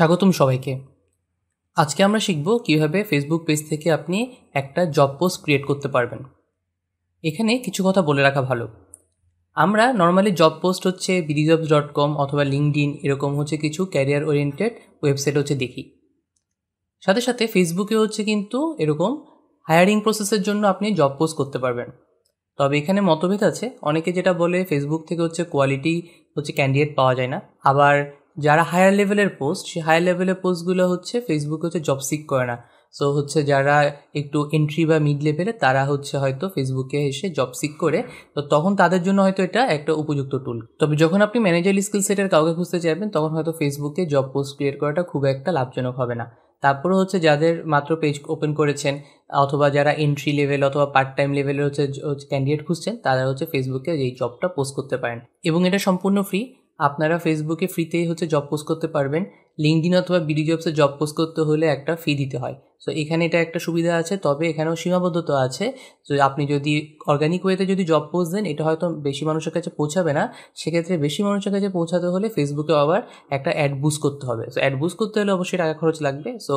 স্বাগতম সবাইকে। আজকে আমরা শিখব কীভাবে ফেসবুক পেজ থেকে আপনি একটা জব পোস্ট ক্রিয়েট করতে পারবেন। এখানে কিছু কথা বলে রাখা ভালো। আমরা নর্মালি জব পোস্ট হচ্ছে বিডিজবস ডট কম অথবা লিঙ্কড ইন এরকম হচ্ছে কিছু ক্যারিয়ার ওরিয়েন্টেড ওয়েবসাইট হচ্ছে দেখি। সাথে সাথে ফেসবুকে হচ্ছে কিন্তু এরকম হায়ারিং প্রসেসের জন্য আপনি জব পোস্ট করতে পারবেন। তবে এখানে মতভেদ আছে। অনেকে যেটা বলে ফেসবুক থেকে হচ্ছে কোয়ালিটি হচ্ছে ক্যান্ডিডেট পাওয়া যায় না। আবার যারা হায়ার লেভেলের পোস্ট সেই হায়ার লেভেলের পোস্টগুলো হচ্ছে ফেসবুকে হচ্ছে জব সিক করে না। সো হচ্ছে যারা একটু এন্ট্রি বা মিড লেভেলে তারা হচ্ছে হয়তো ফেসবুকে এসে জব সিক করে। তো তখন তাদের জন্য হয়তো এটা একটা উপযুক্ত টুল তবে যখন আপনি ম্যানেজার স্কিল সেটের কাউকে খুঁজতে চাইবেন তখন হয়তো ফেসবুকে জব পোস্ট ক্রিয়েট করাটা খুব একটা লাভজনক হবে না। তারপরে হচ্ছে যাদের মাত্র পেজ ওপেন করেছেন, অথবা যারা এন্ট্রি লেভেল অথবা পার্ট টাইম লেভেলের হচ্ছে ক্যান্ডিডেট খুঁজছেন, তারা হচ্ছে ফেসবুকে এই জবটা পোস্ট করতে পারেন। এবং এটা সম্পূর্ণ ফ্রি আপনারা ফেসবুকে ফ্রিতেই হচ্ছে জব পোস্ট করতে পারবেন। লিঙ্কডিন অথবা বিডি জবসে জব পোস্ট করতে হলে একটা ফি দিতে হয়। সো এখানে এটা একটা সুবিধা আছে, তবে এখানেও সীমাবদ্ধতা আছে। তো আপনি যদি অর্গানিক ওয়েতে যদি জব পোস্ট দেন, এটা হয়তো বেশি মানুষের কাছে পৌঁছাবে না। সেক্ষেত্রে বেশি মানুষের কাছে পৌঁছাতে হলে ফেসবুকে আবার একটা অ্যাড বুস্ট করতে হবে। সো অ্যাড বুস্ট করতে হলে অবশ্যই টাকা খরচ লাগবে। সো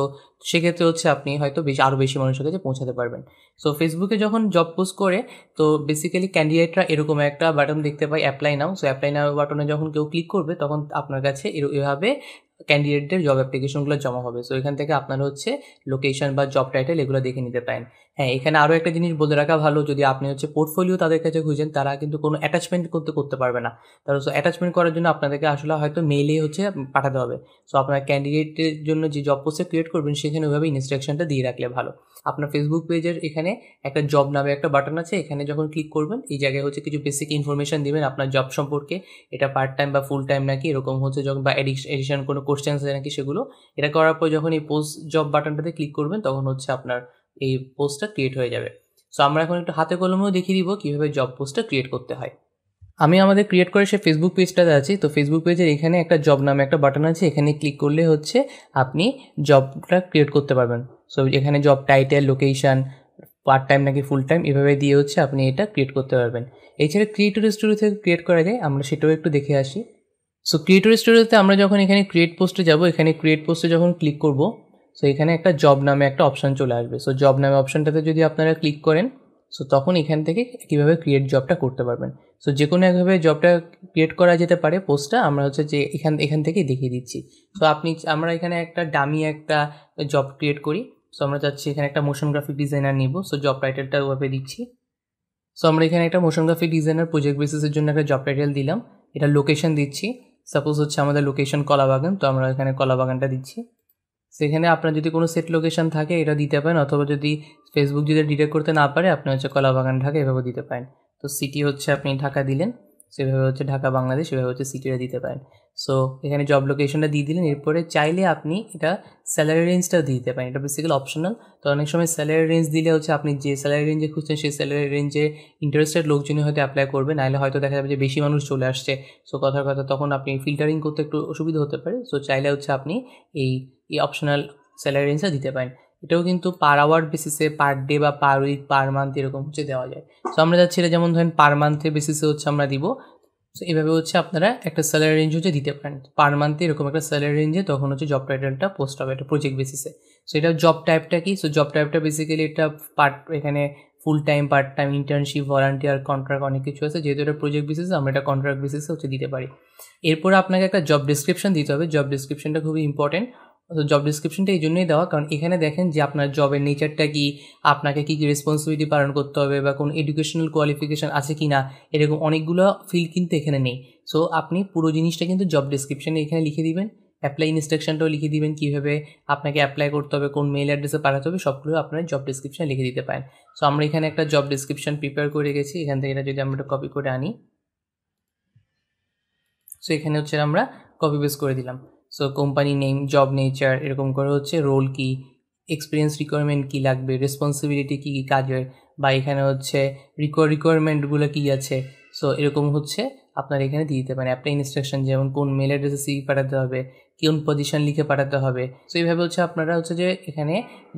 সেক্ষেত্রে হচ্ছে আপনি হয়তো বেশি আরও বেশি মানুষের কাছে পৌঁছাতে পারবেন। সো ফেসবুকে যখন জব পোস্ট করে, তো বেসিক্যালি ক্যান্ডিডেটরা এরকম একটা বাটন দেখতে পায় apply now so apply now বাটনে যখন কেউ ক্লিক করবে, তখন আপনার কাছে এভাবে ক্যান্ডিডেটদের জব অ্যাপ্লিকেশনগুলো জমা হবে। সো এখান থেকে আপনারা হচ্ছে লোকেশন বা জব টাইটেল এগুলো দেখে নিতে পারেন। হ্যাঁ এখানে আরও একটা জিনিস বলে রাখা ভালো, যদি আপনি হচ্ছে পোর্টফোলিও তাদের কাছে খুঁজেন, তারা কিন্তু কোনো অ্যাটাচমেন্ট করতে করতে পারবে না। তারা সো অ্যাটাচমেন্ট করার জন্য আপনাদেরকে আসলে হয়তো মেইলে হচ্ছে পাঠাতে হবে। সো আপনার ক্যান্ডিডেটের জন্য যে জব পোস্টে ক্রিয়েট করবেন, সেখানে ওইভাবে ইনস্ট্রাকশনটা দিয়ে রাখলে ভালো। আপনার ফেসবুক পেজের এখানে একটা জব নামে একটা বাটন আছে, এখানে যখন ক্লিক করবেন, এই জায়গায় হচ্ছে কিছু বেসিক ইনফরমেশন দিবেন আপনার জব সম্পর্কে। এটা পার্ট টাইম বা ফুল টাইম নাকি, এরকম হচ্ছে যখন বা এডিশন কোনো কোশ্চেন্স আছে নাকি সেগুলো, এটা করার পর যখন এই পোস্ট জব বাটনটাতে ক্লিক করবেন, তখন হচ্ছে আপনার এই পোস্টটা ক্রিয়েট হয়ে যাবে। সো আমরা এখন একটু হাতে কলমেও দেখিয়ে দিব কীভাবে জব পোস্টটা ক্রিয়েট করতে হয়। আমি আমাদের ক্রিয়েট করে সে ফেসবুক পেজটাতে আছি, তো ফেসবুক পেজের এখানে একটা জব নামে একটা বাটন আছে, এখানে ক্লিক করলে হচ্ছে আপনি জবটা ক্রিয়েট করতে পারবেন। সো এখানে job title location part time নাকি ফুল টাইম এভাবে দিয়ে হচ্ছে আপনি এটা ক্রিয়েট করতে পারবেন। এছাড়া ক্রিয়েটর স্টুডিও থেকে ক্রিয়েট করা যায়, আমরা সেটাও একটু দেখে আসি। সো ক্রিয়েটর স্টুডিওতে আমরা যখন এখানে ক্রিয়েট পোস্টে যাব, এখানে ক্রিয়েট পোস্টে যখন ক্লিক করব সো এখানে একটা জব নামে একটা অপশান চলে আসবে। সো জব নামে অপশানটাতে যদি আপনারা ক্লিক করেন সো তখন এখান থেকে কীভাবে ক্রিয়েট জবটা করতে পারবেন। সো যে কোনো একভাবে জবটা ক্রিয়েট করা যেতে পারে পোস্টটা আমরা হচ্ছে যে এখান এখান থেকেই দেখিয়ে দিচ্ছি। সো আপনি, আমরা এখানে একটা ডামি একটা জব ক্রিয়েট করি। সো আমরা চাচ্ছি এখানে একটা মোশন গ্রাফিক ডিজাইনার নিব। সো জব টাইটেলটা ওভাবে দিচ্ছি। সো আমরা এখানে একটা মোশন গ্রাফিক ডিজাইনার প্রজেক্ট বেসিসের জন্য একটা জব টাইটেল দিলাম। এটা লোকেশন দিচ্ছি। সাপোজ হচ্ছে আমাদের লোকেশন কলাবাগান, তো আমরা এখানে কলাবাগানটা দিচ্ছি। সেখানে আপনার যদি কোনো সেট লোকেশন থাকে, এটা দিতে পারেন, অথবা যদি ফেসবুক যদি ডিটেক্ট করতে না পারে, আপনি হচ্ছে কলাবাগান ঢাকা এভাবে দিতে পারেন। তো সিটি হচ্ছে আপনি ঢাকা দিলেন, সেভাবে হচ্ছে ঢাকা বাংলাদেশ সেভাবে হচ্ছে সিটিটা দিতে পারেন। সো এখানে জব লোকেশনটা দিয়ে দিলেন। এরপরে চাইলে আপনি এটা স্যালারি রেঞ্জটা দিতে পারেন। এটা বেসিক্যালি অপশনাল তো অনেক সময় স্যালারি রেঞ্জ দিলে হচ্ছে আপনি যে স্যালারি রেঞ্জে খুঁজছেন, সেই স্যালারি রেঞ্জে ইন্টারেস্টেড লোকজনই হয়তো অ্যাপ্লাই করবে। নাহলে হয়তো দেখা যাবে যে বেশি মানুষ চলে আসছে। সো কথার কথা, তখন আপনি ফিল্টারিং করতে একটু অসুবিধা হতে পারে। সো চাইলে হচ্ছে আপনি এই এই অপশনাল স্যালারি রেঞ্জটা দিতে পারেন। এটাও কিন্তু পার আওয়ার বেসিসে পার ডে বা পার উইক পার মান্থ এরকম হচ্ছে দেওয়া যায়। সো আমরা যাচ্ছি এটা যেমন ধরেন পার মান্থের বেসিসে হচ্ছে আমরা দিব। সো এভাবে হচ্ছে আপনারা একটা স্যালারি রেঞ্জ হচ্ছে দিতে পারেন। পার মান্থে এরকম একটা স্যালারি রেঞ্জে তখন হচ্ছে জব টাইটেলটা পোস্ট হবে একটা প্রজেক্ট বেসিসে সো এটা জব টাইপটা কি? সো জব টাইপটা বেসিক্যালি এটা পার্ট এখানে full time part time internship volunteer contract অনেক কিছু আছে। যেহেতু এটা প্রজেক্ট বেসিসে আমরা এটা কন্ট্রাক্ট বেসিসে হচ্ছে দিতে পারি। এরপর আপনাকে একটা জব ডিসক্রিপশন দিতে হবে। জব ডিসক্রিপশনটা খুবই ইম্পর্টেন্ট তো জব ডিসক্রিপশনটা এই জন্যই দেওয়া। কারণ এখানে দেখেন যে আপনার জবের নেচারটা কি, আপনাকে কী কী রেসপন্সিবিলিটি পালন করতে হবে বা কোনো এডুকেশনাল কোয়ালিফিকেশান আছে কি না এরকম অনেকগুলো ফিল কিন্তু এখানে নেই। সো আপনি পুরো জিনিসটা কিন্তু জব ডিসক্রিপশানে এখানে লিখে দিবেন অ্যাপ্লাই ইনস্ট্রাকশনটাও লিখে দিবেন কীভাবে আপনাকে অ্যাপ্লাই করতে হবে, কোন মেল অ্যাড্রেসে পাঠাতে হবে, সবগুলো আপনার জব ডিসক্রিপশানে লিখে দিতে পারেন। সো আমরা এখানে একটা জব ডিসক্রিপশান প্রিপেয়ার করে গেছি এখান থেকে এটা যদি আমরা কপি করে আনি। সো এখানে হচ্ছে আমরা কপি পেস্ট করে দিলাম। So company name job nature এরকম করে হচ্ছে রোল কি এক্সপিরিয়েন্স রিকোয়ারমেন্ট কী লাগবে রেসপন্সিবিলিটি কী কী কাজের, বা এখানে হচ্ছে রিকোয়ার রিকোয়ারমেন্টগুলো কী আছে। সো এরকম হচ্ছে আপনার এখানে দিয়ে দিতে পারেন। অ্যাপ্লাই ইনস্ট্রাকশন যেমন কোন মেল অ্যাড্রেসে সিভি পাঠাতে হবে কোন পজিশন লিখে পাঠাতে হবে। সো এইভাবে হচ্ছে আপনারা হচ্ছে যে এখানে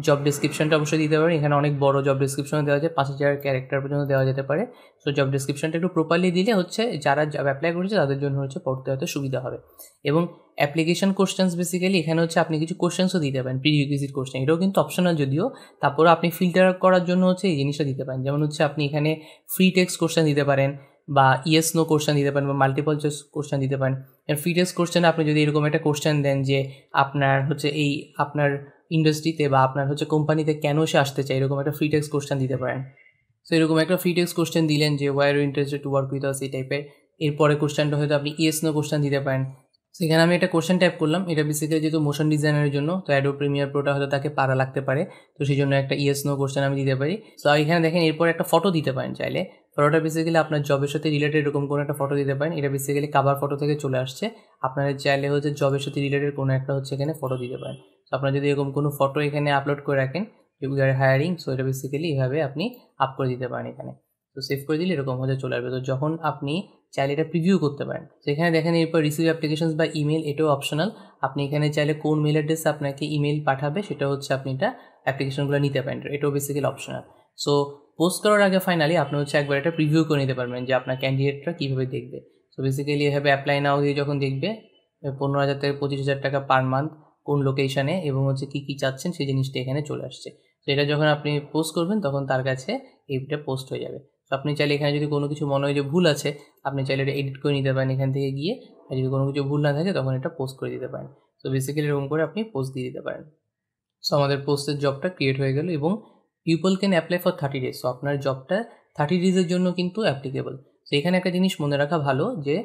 জব ডিসক্রিপশনটা অবশ্যই দিতে পারেন। এখানে অনেক বড় জব ডিসক্রিপশন দেওয়া যায় পাঁচ হাজার ক্যারেক্টার পর্যন্ত দেওয়া যেতে পারে। সো জব ডিসক্রিপশনটা একটু প্রপারলি দিলে হচ্ছে যারা জব অ্যাপ্লাই করেছে তাদের জন্য হচ্ছে পড়তে হয়তো সুবিধা হবে। এবং অ্যাপ্লিকেশন কোশ্চেন্স বেসিক্যালি এখানে হচ্ছে আপনি কিছু কোশ্চেন্সও দিতে পারেন প্রি রিকুইজিট কোশ্চেন এটাও কিন্তু অপশনাল যদিও। তারপরে আপনি ফিল্টার করার জন্য হচ্ছে এই জিনিসটা দিতে পারেন। যেমন হচ্ছে আপনি এখানে ফ্রি টেক্স কোশ্চেন দিতে পারেন। বা ইয়েস নো কোশ্চেন দিতে পারেন বা মাল্টিপল চয়েস কোশ্চেন দিতে পারেন। এর ফ্রি কোশ্চেন আপনি যদি এরকম একটা কোশ্চেন দেন যে আপনার হচ্ছে এই আপনার ইন্ডাস্ট্রিতে বা আপনার হচ্ছে কোম্পানিতে কেন সে আসতে চায়, এরকম একটা ফ্রি টেক্স কোশ্চেন দিতে পারেন। সো এরকম একটা ফ্রি টেক্স কোশ্চেন দিলেন যে why are interested to work with us এই টাইপের এরপরে কোশ্চেনটা হয়তো আপনি ইয়েস নো কোশ্চেন দিতে পারেন। সেখানে আমি একটা কোশ্চেন টাইপ করলাম। এটা বেসিক্যালি যেহেতু মোশন ডিজাইনের জন্য, তো অ্যাডো প্রিমিয়ার প্রোটা হয়তো তাকে পারা লাগতে পারে। তো সেই জন্য একটা ইয়েস নো কোশ্চেন আমি দিতে পারি। সো এখানে দেখেন এরপর একটা ফটো দিতে পারেন চাইলে। ফটোটা বেসিক্যালি আপনার জবের সাথে রিলেটেড এরকম কোনো একটা ফটো দিতে পারেন। এটা বেসিক্যালি কাভার ফটো থেকে চলে আসছে। আপনারা চাইলে হচ্ছে জবের সাথে রিলেটেড কোনো একটা হচ্ছে এখানে ফটো দিতে পারেন। তো আপনারা যদি এরকম কোনো ফটো এখানে আপলোড করে রাখেন উই আর হায়ারিং সো এটা বেসিক্যালি এইভাবে আপনি আপ করে দিতে পারেন এখানে। তো সেভ করে দিলে এরকম হচ্ছে চলে আসবে। তো যখন আপনি চাইলে এটা প্রিভিউ করতে পারেন। সেখানে দেখেন এরপর রিসিভ অ্যাপ্লিকেশনস বা ইমেল এটাও অপশনাল আপনি এখানে চাইলে কোন মেল অ্যাড্রেস আপনাকে ইমেল পাঠাবে সেটা হচ্ছে আপনি এটা অ্যাপ্লিকেশনগুলো নিতে পারেন। এটাও বেসিক্যালি অপশনাল সো পোস্ট করার আগে ফাইনালি আপনি হচ্ছে একবার এটা প্রিভিউ করে নিতে পারবেন যে আপনার ক্যান্ডিডেটরা কীভাবে দেখবে। সো বেসিক্যালি এভাবে অ্যাপ্লাই নাও দিয়ে যখন দেখবে পনেরো হাজার থেকে পঁচিশ হাজার টাকা পার মান্থ কোন লোকেশানে এবং হচ্ছে কী কী চাচ্ছেন সেই জিনিসটা এখানে চলে আসছে। তো এটা যখন আপনি পোস্ট করবেন তখন তার কাছে এইটা পোস্ট হয়ে যাবে। তো আপনি চাইলে এখানে যদি কোনো কিছু মনে হয় যে ভুল আছে, আপনি চাইলে এটা এডিট করে নিতে পারেন এখান থেকে গিয়ে। আর যদি কোনো কিছু ভুল না থাকে, তখন এটা পোস্ট করে দিতে পারেন। তো বেসিক্যালি এরকম করে আপনি পোস্ট দিয়ে দিতে পারেন। সো আমাদের পোস্টের জবটা ক্রিয়েট হয়ে গেল এবং people can apply for thirty days so আপনার জবটা থার্টি ডেজের জন্য কিন্তু অ্যাপ্লিকেবল তো এখানে একটা জিনিস মনে রাখা ভালো যে,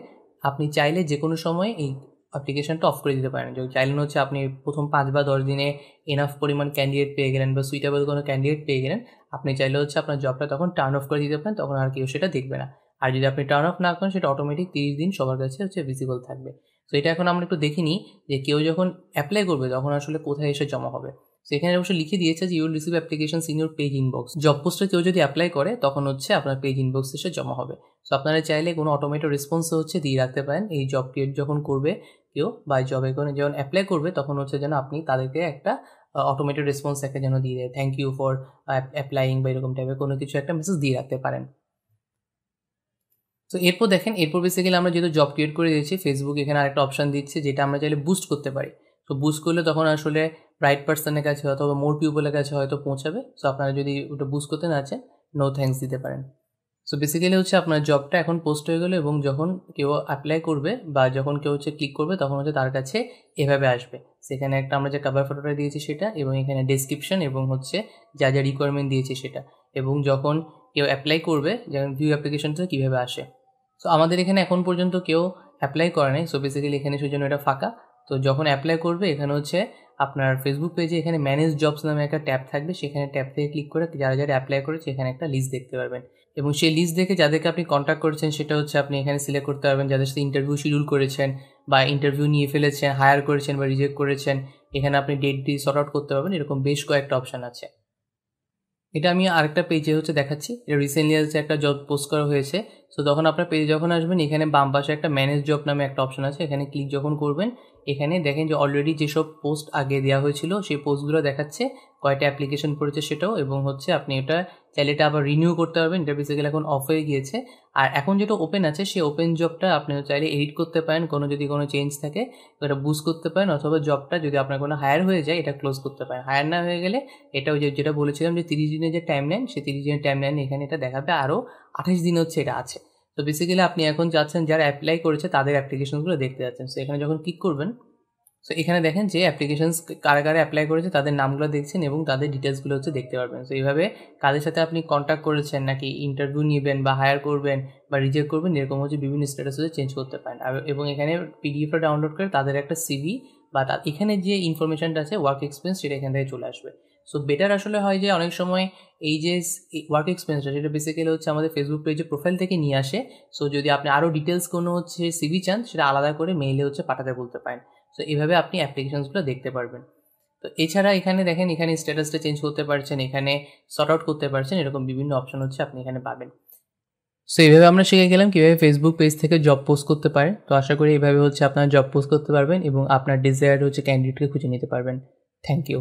আপনি চাইলে যে কোনো সময় এই অ্যাপ্লিকেশনটা অফ করে দিতে পারেন। যদি চাইলেন হচ্ছে আপনি প্রথম পাঁচ বা দশ দিনে এনাফ পরিমাণ ক্যান্ডিডেট পেয়ে গেলেন বা সুইটেবল কোনো ক্যান্ডিডেট পেয়ে গেলেন, আপনি চাইলে হচ্ছে আপনার জবটা তখন টার্ন অফ করে দিতে পারেন, তখন আর কেউ সেটা দেখবে না। আর যদি আপনি টার্ন অফ না করেন, সেটা অটোমেটিক তিরিশ দিন সবার কাছে হচ্ছে ভিজিবল থাকবে। তো এটা এখন আমরা একটু দেখিনি যে কেউ যখন অ্যাপ্লাই করবে, তখন আসলে কোথায় এসে জমা হবে। সেখানে অবশ্য লিখে দিয়েছে যে your receive application in your page inbox job পোস্টে কেউ যদি অ্যাপ্লাই করে, তখন হচ্ছে আপনার পেজ ইনবক্স এসে জমা হবে। সো আপনারা চাইলে কোনো অটোমেটিক রেসপন্স হচ্ছে দিয়ে রাখতে পারেন। এই জব ক্রিয়েট যখন করবে কেউ বা জবে কোনো যখন অ্যাপ্লাই করবে, তখন হচ্ছে যেন আপনি তাদেরকে একটা অটোমেটেড রেসপন্স একটা যেন দিয়ে দেয়। থ্যাংক ইউ ফর অ্যাপ্লাইং বা এরকম টাইপের কোনো কিছু একটা মেসেজ দিয়ে রাখতে পারেন। তো এরপর দেখেন, এরপর বেসিক্যালি আমরা যেহেতু জব ক্রিয়েট করে দিয়েছি ফেসবুক এখানে আরেকটা অপশান দিচ্ছে যেটা আমরা চাইলে বুস্ট করতে পারি। তো বুস্ট করলে তখন আসলে রাইট পার্সনের কাছে অথবা মোর পিপলের কাছে হয়তো পৌঁছাবে। সো আপনারা যদি ওটা বুস্ট করতে না চান নো থ্যাঙ্কস দিতে পারেন। সো বেসিক্যালি হচ্ছে আপনার জবটা এখন পোস্ট হয়ে গেলো এবং যখন কেউ অ্যাপ্লাই করবে বা যখন কেউ হচ্ছে ক্লিক করবে, তখন হচ্ছে তার কাছে এভাবে আসবে। সেখানে একটা আমরা যে কাভার ফটোটা দিয়েছি সেটা এবং এখানে ডেসক্রিপশন এবং হচ্ছে যা যা রিকোয়ারমেন্ট দিয়েছি সেটা। এবং যখন কেউ অ্যাপ্লাই করবে, যেমন ভিউ অ্যাপ্লিকেশনটা কীভাবে আসে। সো আমাদের এখানে এখন পর্যন্ত কেউ অ্যাপ্লাই করে নাই। সো বেসিক্যালি এখানে সেই জন্য এটা ফাঁকা। তো যখন অ্যাপ্লাই করবে, এখানে হচ্ছে আপনার ফেসবুক পেজে এখানে ম্যানেজ জবস নামে একটা ট্যাব থাকবে। সেখানে ট্যাব থেকে ক্লিক করে যারা যারা অ্যাপ্লাই করেছে, এখানে একটা লিস্ট দেখতে পারবেন। এবং সেই লিস্ট দেখে যাদেরকে আপনি কন্ট্যাক্ট করেছেন, সেটা হচ্ছে আপনি এখানে সিলেক্ট করতে পারবেন, যাদের সাথে ইন্টারভিউ শিডিউল করেছেন বা ইন্টারভিউ নিয়ে ফেলেছেন হায়ার করেছেন বা রিজেক্ট করেছেন, এখানে আপনি ডেট দিয়ে সর্ট আউট করতে পারবেন, এরকম বেশ কয়েকটা অপশান আছে। এটা আমি আরেকটা পেজে হচ্ছে দেখাচ্ছি। এটা রিসেন্টলি হচ্ছে একটা জব পোস্ট করা হয়েছে সো তখন আপনার পেজে যখন আসবেন, এখানে বাম পাশে একটা ম্যানেজ জব নামে একটা অপশন আছে, এখানে ক্লিক যখন করবেন, এখানে দেখেন যে অলরেডি যেসব পোস্ট আগে দেওয়া হয়েছিল, সেই পোস্টগুলো দেখাচ্ছে, কয়টা অ্যাপ্লিকেশন পড়েছে সেটাও, এবং হচ্ছে আপনি এটা চাইলে এটা আবার রিনিউ করতে পারবেন এটা বেসিক্যালি এখন অফ হয়ে গিয়েছে। আর এখন যেটা ওপেন আছে, সেই ওপেন জবটা আপনি চাইলে এডিট করতে পারেন, কোনো যদি কোনো চেঞ্জ থাকে এটা বুস্ট করতে পারেন, অথবা জবটা যদি আপনার কোনো হায়ার হয়ে যায়, এটা ক্লোজ করতে পারেন। হায়ার না হয়ে গেলে এটা ওই যেটা বলেছিলাম যে তিরিশ দিনের যে টাইম লাইন সেই তিরিশ দিনের টাইম লাইন এখানে এটা দেখাবে, আরও আঠাশ দিন হচ্ছে এটা আছে। তো বেসিক্যালি আপনি এখন যাচ্ছেন, যারা অ্যাপ্লাই করেছে, তাদের অ্যাপ্লিকেশনগুলো দেখতে যাচ্ছেন। সো এখানে যখন ক্লিক করবেন সো এখানে দেখেন যে অ্যাপ্লিকেশনস কারা কারা অ্যাপ্লাই করেছে, তাদের নামগুলো দেখছেন এবং তাদের ডিটেলসগুলো হচ্ছে দেখতে পারবেন। সো এইভাবে কাদের সাথে আপনি কন্ট্যাক্ট করেছেন, নাকি ইন্টারভিউ নেবেন বা হায়ার করবেন বা রিজেক্ট করবেন, এরকম হচ্ছে বিভিন্ন স্ট্যাটাস হচ্ছে চেঞ্জ করতে পারেন। এবং এখানে পিডিএফটা ডাউনলোড করে তাদের একটা সিভি বা তার এখানে যে ইনফরমেশনটা আছে ওয়ার্ক এক্সপিরিয়েন্স সেটা এখান থেকে চলে আসবে। সো বেটার আসলে হয় যে অনেক সময় এই যে ওয়ার্ক এক্সপিরিয়েন্সটা সেটা বেসিক্যালি হচ্ছে আমাদের ফেসবুক পেজে প্রোফাইল থেকে নিয়ে আসে। সো যদি আপনি আরও ডিটেলস কোনো হচ্ছে সিভি চান, সেটা আলাদা করে মেইলে হচ্ছে পাঠাতে বলতে পারেন। সো এইভাবে আপনি অ্যাপ্লিকেশনসগুলো দেখতে পারবেন। তো এছাড়া এখানে দেখেন, এখানে স্ট্যাটাসটা চেঞ্জ করতে পারছেন, এখানে সর্ট আউট করতে পারছেন, এরকম বিভিন্ন অপশন হচ্ছে আপনি এখানে পাবেন। সো এইভাবে আমরা শিখে গেলাম কীভাবে ফেসবুক পেজ থেকে জব পোস্ট করতে পারে তো আশা করি এইভাবে হচ্ছে আপনারা জব পোস্ট করতে পারবেন এবং আপনার ডিজায়ার হচ্ছে ক্যান্ডিডেটকে খুঁজে নিতে পারবেন। Thank you